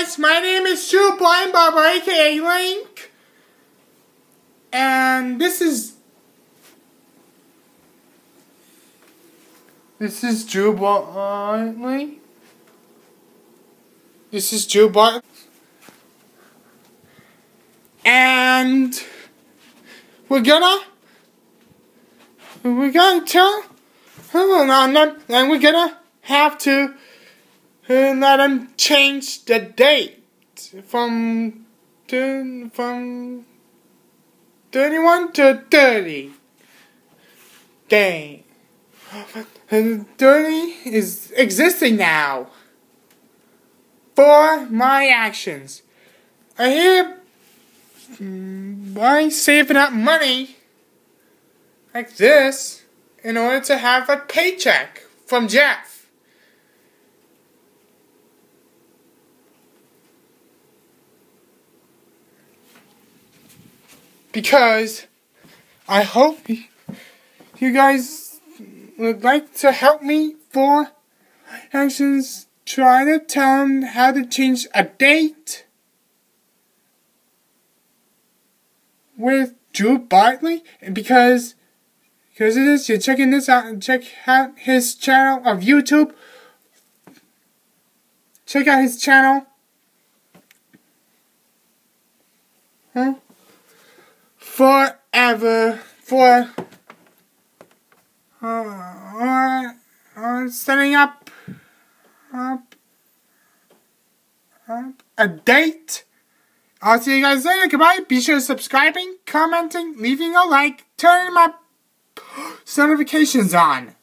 guys, my name is True Blind Barber, aka Link. And this is This is Drew Bartley. This is Drew Bartley. And we're gonna we're gonna tell and we're gonna have to and let him change the date from from 31 to 30 day. And 30 is existing now. For my actions. I hear mm, by saving up money like this in order to have a paycheck from Jeff. Because I hope you guys would like to help me for actions. Try to tell them how to change a date with Drew Bartley because because it is you're checking this out and check out his channel of YouTube. Check out his channel. Huh? Forever for uh, uh, setting up, up, up a date. I'll see you guys later. Goodbye. Be sure to subscribing, commenting, leaving a like, turning my notifications on.